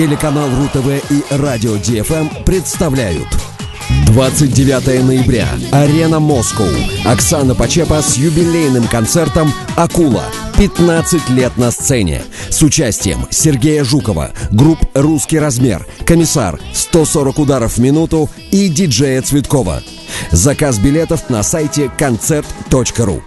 Телеканал РУ-ТВ и Радио ДФМ эм представляют 29 ноября. Арена Москва. Оксана Почепа с юбилейным концертом «Акула». 15 лет на сцене. С участием Сергея Жукова, групп «Русский размер», «Комиссар», «140 ударов в минуту» и диджея Цветкова. Заказ билетов на сайте концерт.ру.